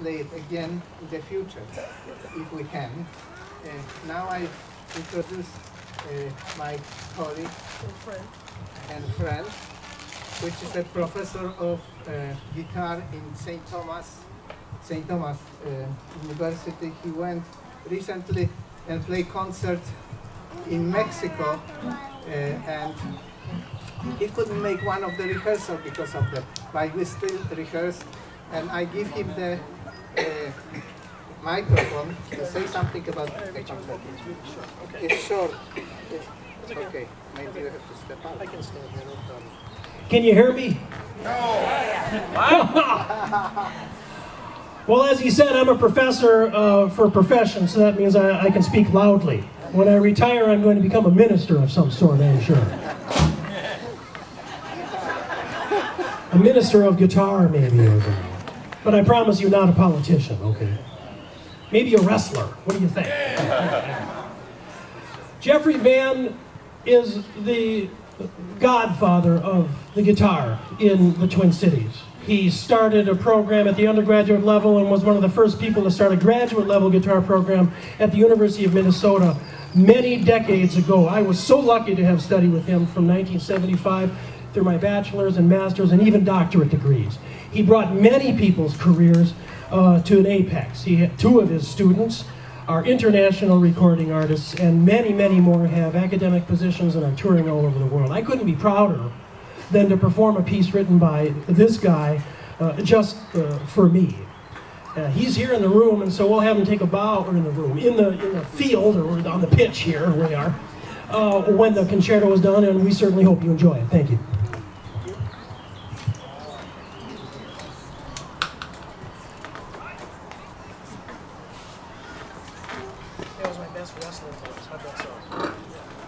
play it again in the future, if we can. Uh, now I introduce uh, my colleague and friend, which is a professor of uh, guitar in St. Thomas, St. Thomas uh, University. He went recently and played concert in Mexico, uh, and he couldn't make one of the rehearsal because of that, but we still rehearsed, and I give him the microphone to say something about the concert. It's short. It's, okay, maybe you have to step out. I can stand here. Can you hear me? No. well, as he said, I'm a professor uh, for profession, so that means I, I can speak loudly. When I retire, I'm going to become a minister of some sort, I'm sure. a minister of guitar, maybe. But I promise you, not a politician, okay? Maybe a wrestler. What do you think? Jeffrey Van is the godfather of the guitar in the Twin Cities. He started a program at the undergraduate level and was one of the first people to start a graduate level guitar program at the University of Minnesota many decades ago. I was so lucky to have studied with him from 1975 through my bachelor's and master's and even doctorate degrees. He brought many people's careers uh, to an apex. He had two of his students are international recording artists, and many, many more have academic positions and are touring all over the world. I couldn't be prouder than to perform a piece written by this guy uh, just uh, for me. Uh, he's here in the room, and so we'll have him take a bow, or in the room, in the, in the field, or on the pitch here, where we are, uh, when the concerto is done, and we certainly hope you enjoy it. Thank you. That was my best wrestler folks. How'd